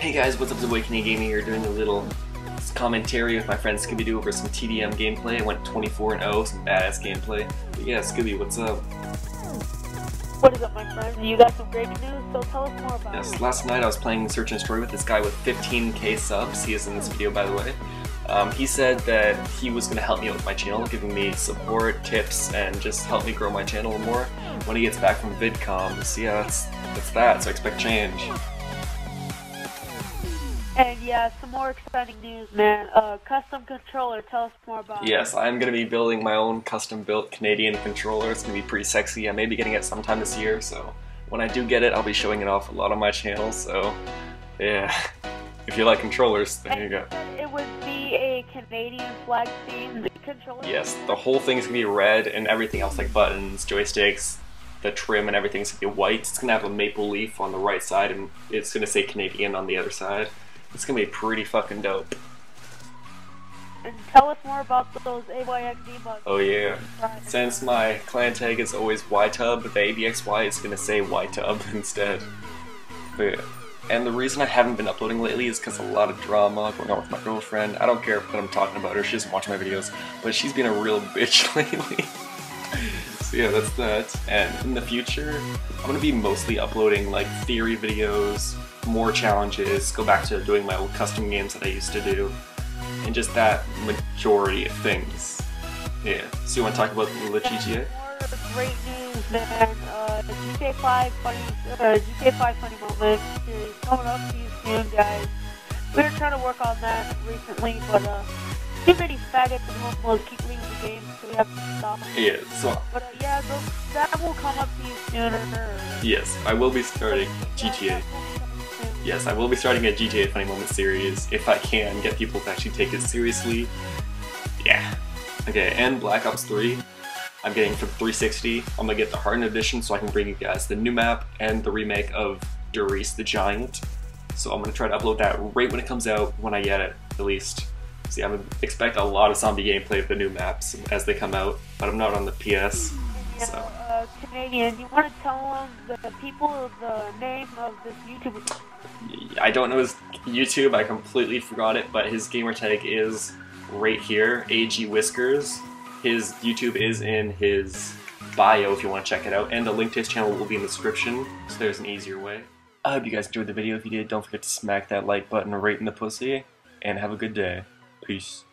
Hey guys, what's up? It's Awakening Gaming here doing a little commentary with my friend Scooby Doo over some TDM gameplay. I went 24 and 0, some badass gameplay. But yeah, Scooby, what's up? What is up, my friends? You got some great news, so tell us more about Yes, it. Yes, last night I was playing Search and Destroy with this guy with 15k subs. He is in this video, by the way. Um, he said that he was going to help me out with my channel, giving me support, tips, and just help me grow my channel more when he gets back from VidCon. So yeah, that's, that's that, so I expect change. And yeah, some more exciting news, man. Uh, custom controller, tell us more about Yes, I'm going to be building my own custom-built Canadian controller. It's going to be pretty sexy. I may be getting it sometime this year, so when I do get it, I'll be showing it off a lot on my channel, so yeah. If you like controllers, there you go. It would be a Canadian flag themed controller. Yes, the whole thing's going to be red and everything else like buttons, joysticks, the trim and everything's going to be white. It's going to have a maple leaf on the right side and it's going to say Canadian on the other side. It's going to be pretty fucking dope. And tell us more about those AYXD buttons. Oh yeah. Since my clan tag is always YTub, the ABXY is gonna say YTub instead. But yeah. And the reason I haven't been uploading lately is because a lot of drama going on with my girlfriend. I don't care that I'm talking about her, she doesn't watch my videos, but she's been a real bitch lately. So yeah, that's that. And in the future, I'm gonna be mostly uploading like theory videos, more challenges, go back to doing my old custom games that I used to do, and just that majority of things. Yeah. So you want to talk about the GTA? Great news, man. Uh, GTA 5 funny, uh, GTA 5 funny moment series coming up to you soon, guys. We were trying to work on that recently, but uh, too many faggots and homos keep leaving the game, so we have to stop. Yeah. So But uh, yeah, those, that will come up to you sooner. yes, I will be starting GTA. that will be coming soon. Yes, I will be starting a GTA Funny Moment series if I can get people to actually take it seriously. Yeah. Okay, and Black Ops 3, I'm getting for 360. I'm gonna get the Hardened Edition so I can bring you guys the new map and the remake of Der Riese the Giant. So I'm gonna try to upload that right when it comes out, when I get it, at least. See, I'm expect a lot of zombie gameplay of the new maps as they come out, but I'm not on the PS. Yeah, So. uh, Canadian, you want to tell the people the name of this YouTuber? I don't know his YouTube, I completely forgot it, but his gamer tag is right here, AG Whiskers. His YouTube is in his bio if you want to check it out, and the link to his channel will be in the description, so there's an easier way. I hope you guys enjoyed the video. If you did, don't forget to smack that like button right in the pussy, and have a good day. Peace.